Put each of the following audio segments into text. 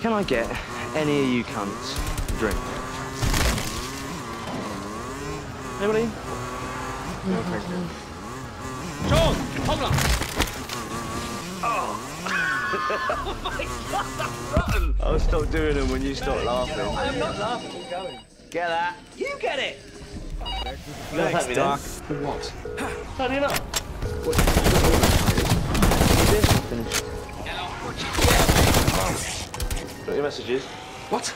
Can I get any of you cunts a drink? Anybody? No, thank you. John, hold on. Oh my God, I'll stop doing them when you stop laughing. I'm not laughing, I'm going. Get that? You get it! You gotta help me then. For what? Tidy it up. What? Finished. Got your messages? What?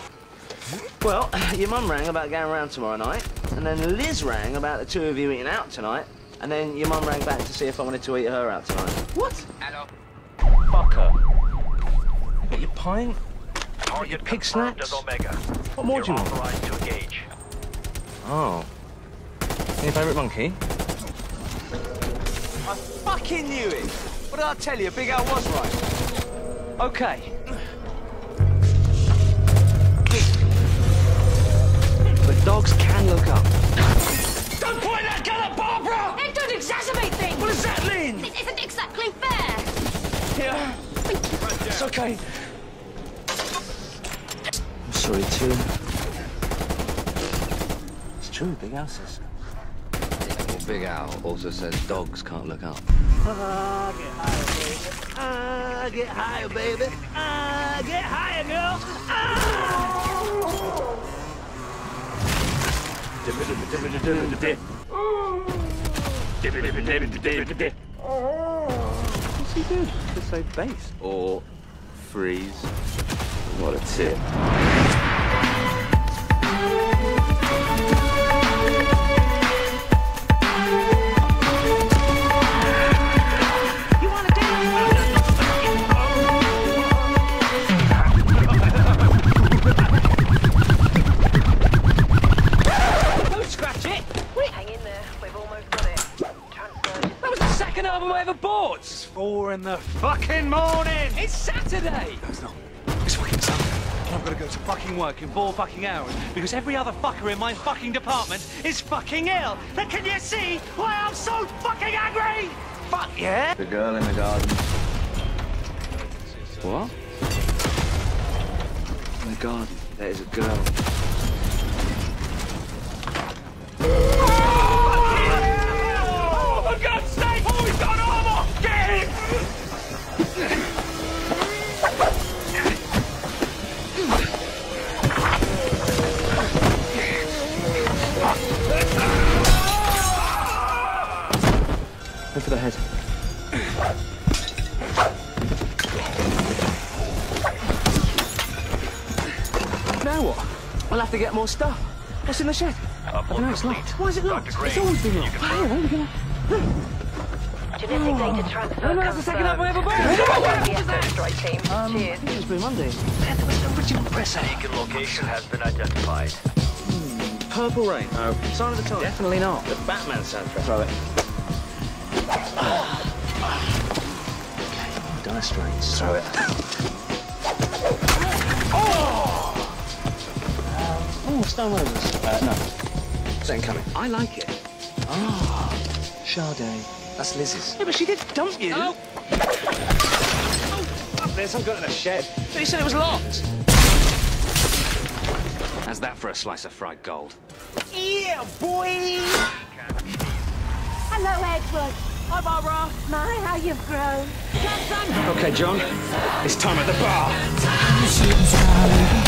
Well, your mum rang about going around tomorrow night, and then Liz rang about the two of you eating out tonight, and then your mum rang back to see if I wanted to eat her out tonight. What? Hello. Fuck her. You got your pint? Target pig confirmed snacks? as Omega. What more do you You're want? authorized to engage. Oh. Your favourite monkey? I fucking knew it! What did I tell you? Big Al was right. Okay. It's. I'm sorry, too. It's true, Big Al says. Well, Big Al also says dogs can't look up. Ah, get higher, baby. Ah, get higher, baby. Ah, get higher, girl. Ah! What's he doing? Just say base. Or freeze. What a tip. Four in the fucking morning! It's Saturday! No, it's not. It's fucking Saturday. And I've got to go to fucking work in four fucking hours because every other fucker in my fucking department is fucking ill. Now can you see why I'm so fucking angry? Fuck yeah! The girl in the garden. What? In the garden, there is a girl. Go for the head. Now what? We'll have to get more stuff. What's in the shed? I don't know, it's locked. Why is it locked? Dr. It's always been locked. confirm? Hey, we're gonna... Genetic data transfer Oh, no, that's the second confirmed. album I ever bought. Yes, sir, strike team. Um, I Cheers. think it was Blue Monday. Beacon location has been identified. Purple Rain. No. Sign of the Times. Definitely not. The Batman soundtrack. Throw it. Okay, Dire Straits. Throw it. oh! oh, Stone Roses. Uh, no. Second coming. I like it. Ah, Sade. That's Liz's. Yeah, but she did dump you. Oh! Up there, some got in the shed. But you said it was locked. How's that for a slice of fried gold? Yeah, boy! Hello, Edward. Hi, Barbara. My, how you've grown. Okay, John. It's time at the bar. Shit's all